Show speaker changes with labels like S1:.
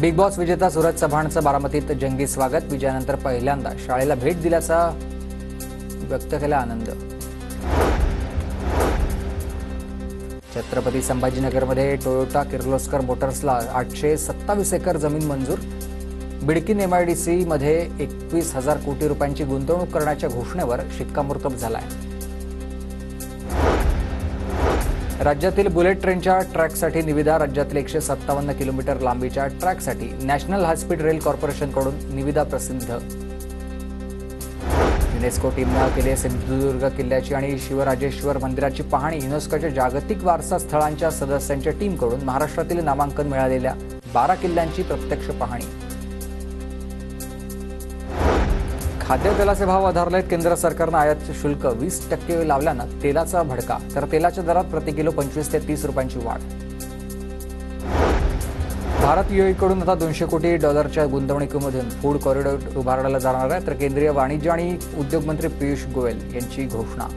S1: Big boss विजेता सुरज चव्हाणचं बारामतीत जंगी स्वागत. विजयानंतर पहिल्यांदा शाळेला भेट दिल्याचा व्यक्त केला आनंद. छत्रपती संभाजीनगरमध्ये टोयोटा किर्लोस्कर मोटर्सला आठशे सत्तावीस एकर जमीन मंजूर. बिडकीन एमआयडीसीमध्ये एकवीस हजार कोटी रुपयांची गुंतवणूक करण्याच्या घोषणेवर शिक्कामोर्तब झाला आहे राज्यातील बुलेट ट्रेनच्या ट्रॅकसाठी निविदा राज्यातील एकशे सत्तावन्न किलोमीटर लांबीच्या ट्रॅकसाठी नॅशनल हायस्पीड रेल कॉर्पोरेशनकडून निविदा प्रसिद्ध. युनेस्को टीमनं केली सिंधुदुर्ग किल्ल्याची आणि शिवराजेश्वर मंदिराची पाहणी. युनेस्कोच्या जागतिक वारसा स्थळांच्या सदस्यांच्या टीमकडून महाराष्ट्रातील नामांकन मिळालेल्या बारा किल्ल्यांची प्रत्यक्ष पाहणी. खाद्यतेलाचे भाव आधारले केंद्र सरकारनं आयात शुल्क वीस टक्के लावल्यानं तेलाचा भडका तर तेलाच्या दरात प्रति किलो पंचवीस ते तीस रुपयांची वाढ. भारत युएकडून आता दोनशे कोटी डॉलरच्या गुंतवणुकीमधून फूड कॉरिडॉर उभारला जाणार आहे तर केंद्रीय वाणिज्य आणि उद्योग मंत्री पियुष गोयल यांची घोषणा.